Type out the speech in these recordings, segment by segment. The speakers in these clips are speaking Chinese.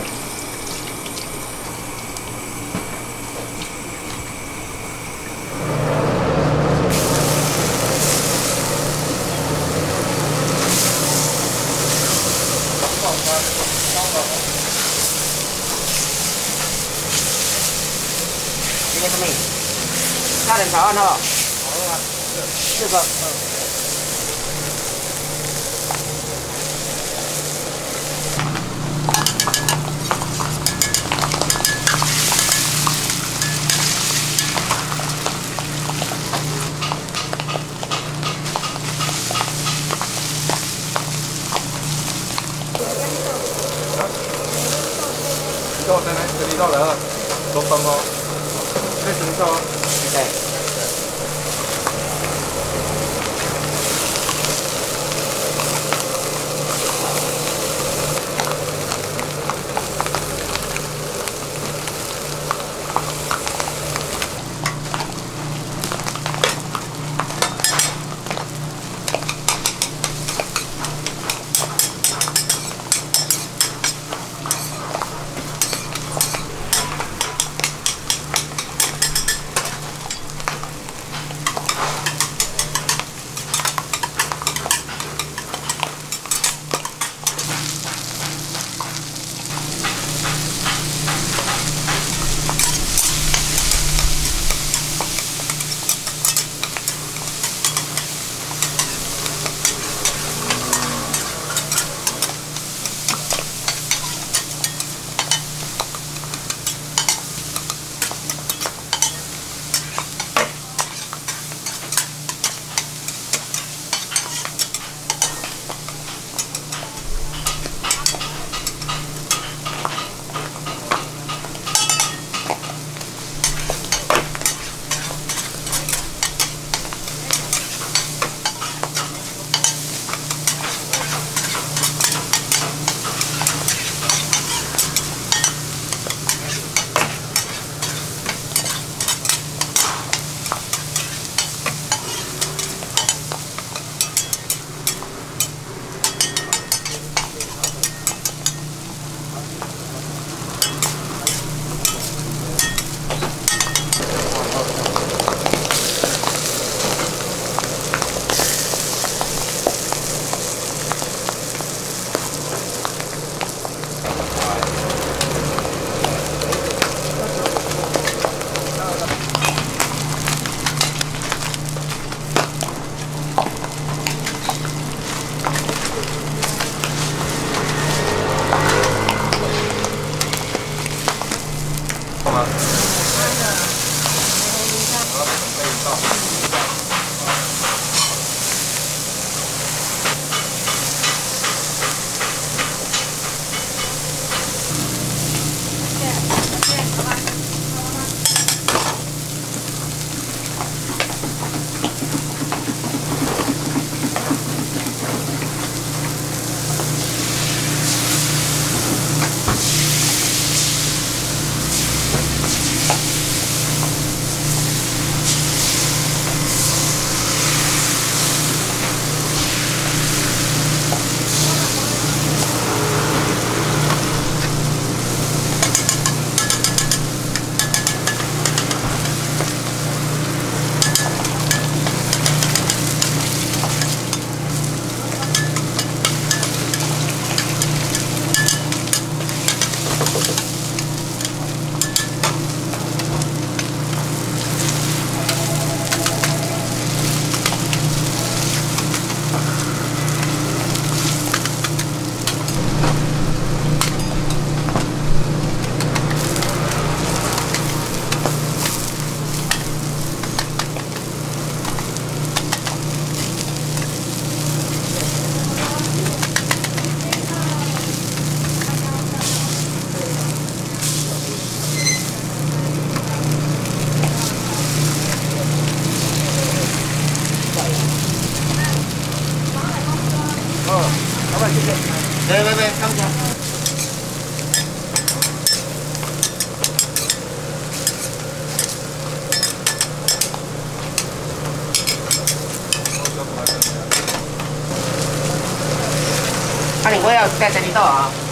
子。今天什么？点炒饭了。个。到了，多分哦，这什么到？对。来那你我要在这里到啊。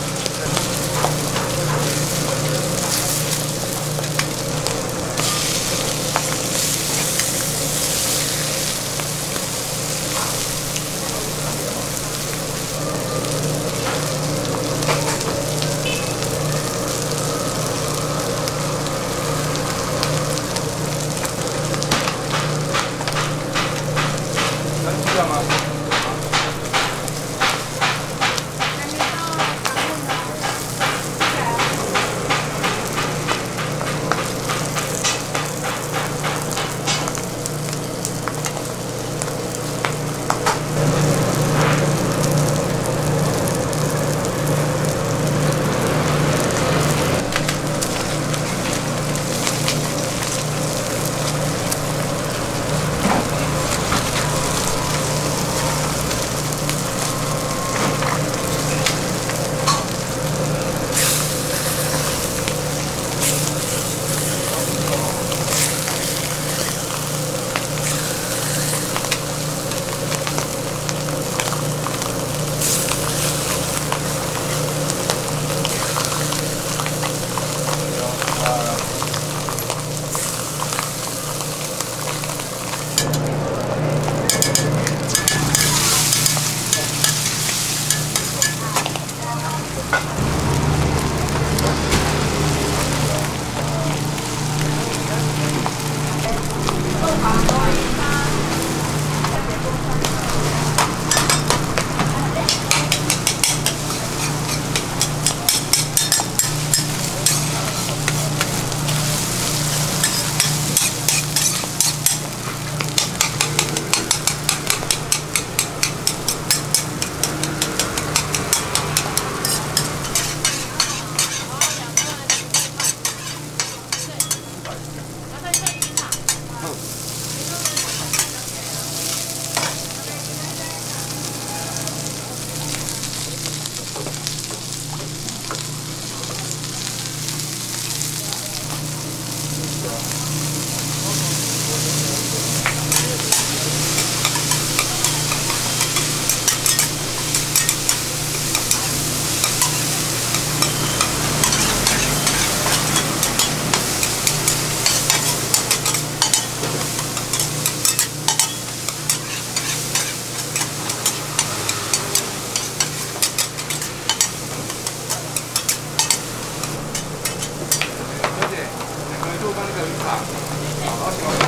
とうか。